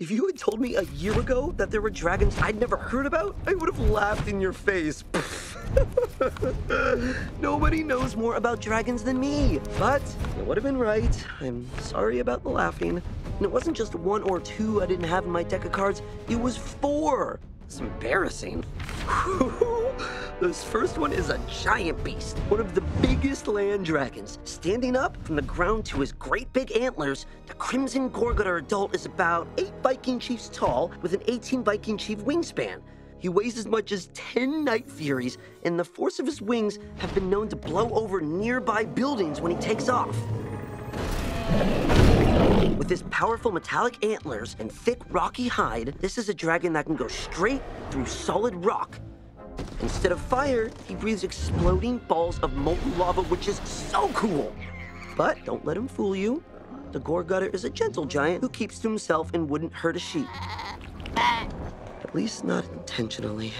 If you had told me a year ago that there were dragons I'd never heard about, I would have laughed in your face. Nobody knows more about dragons than me. But you would have been right. I'm sorry about the laughing. And it wasn't just one or two I didn't have in my deck of cards, it was four. It's embarrassing. this first one is a giant beast, one of the biggest land dragons. Standing up from the ground to his great big antlers, the Crimson Goregutter adult is about 8 Viking Chiefs tall with an 18 Viking Chief wingspan. He weighs as much as 10 Night Furies, and the force of his wings have been known to blow over nearby buildings when he takes off. With his powerful metallic antlers and thick rocky hide, this is a dragon that can go straight through solid rock. Instead of fire, he breathes exploding balls of molten lava, which is so cool. But don't let him fool you. The Goregutter is a gentle giant who keeps to himself and wouldn't hurt a sheep. At least not intentionally.